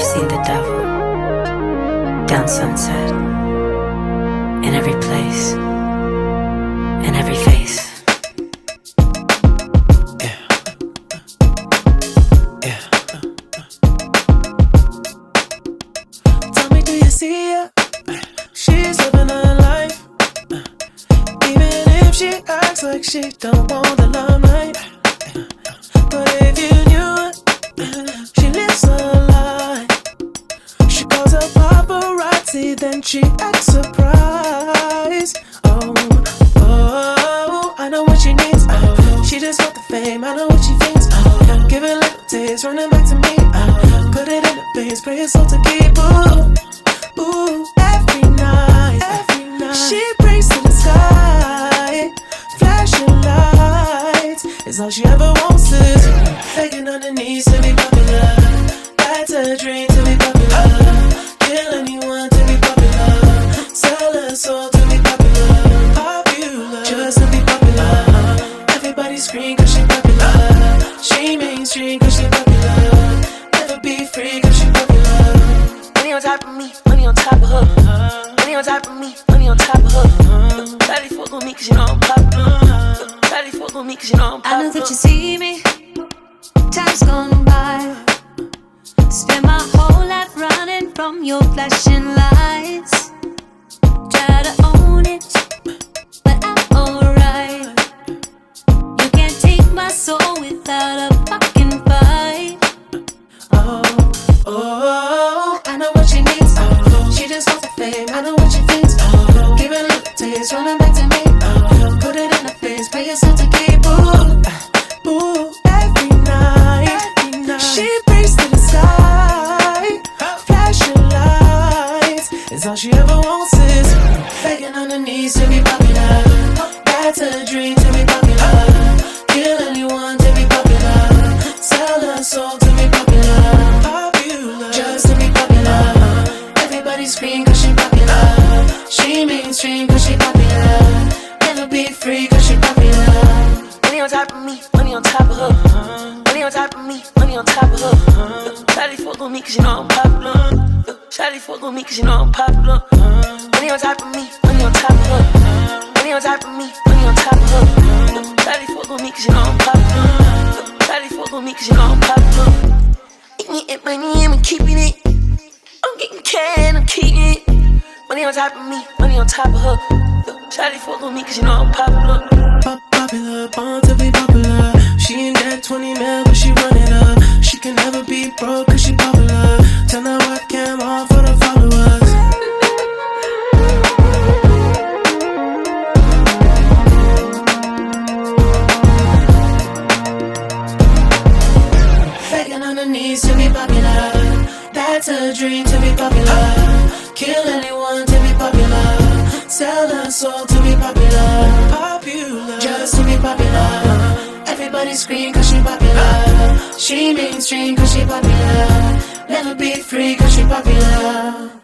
I've seen the devil down sunset in every place, in every face. Yeah. Yeah. Tell me, do you see her? She's living her life. Even if she acts like she don't want the limelight. She paparazzi, then she acts surprised. Oh, oh, I know what she needs. Oh, she just want the fame, I know what she thinks. Oh, give it little taste, running back to me. Oh, put it in the face, pray it's all to keep. Ooh, ooh, every night, every night. She prays to the sky, flashing lights. It's all she ever wants is begging on her knees to be popular. Popular. Popular, just to be popular. Everybody scream cause she popular. She mainstream cause she popular. Never be free cause she popular. Money on top of me, money on top of her. Money on top of me, money on top of her. Daddy fuck with me cause you know I'm popular. Daddy fuck with me cause you know I'm I know that you see me. Time's gone by. Spend my whole life running from your flashing lights. Soul without a fucking fight. Oh, oh, I know what she needs. Oh, she just wants the fame. I know what she thinks. Oh, give it a little taste, running back to me. Oh, put it in the face, pay yourself to keep. Ooh, ooh, every night, every night. She prays to the sky, flashing lights. Is all she ever wants is begging on her knees to be popular. That's a dream mainstream cause she popular. Never be free cause she popular. Money on top of me, money on top of her. Money on top of me, money on top of her. Daddy fuck with me cause you know I'm popular. Daddy fuck with me cause you know I'm popular. Money on top of me, money on top of her. Money on top of me, money on top of her. Daddy fuck with me cause you know I'm popular. Daddy fuck with me cause you know I'm popular. Eating money, I'm keeping it. I'm getting cash, I'm keeping it. Money on top of me, on top of her. Shawty fuck with me cause you know I'm popular. Pop popular, born to be popular. She ain't got 20 mil, but she run it up. She can never be broke cause she popular. Turn that webcam off for the followers. Knees to be popular. That's a dream to be popular. Kill anyone to be popular. Sell her soul to be popular. Popular, just to be popular. Everybody scream cause she popular. She mainstream cause she popular. Never be free cause she popular.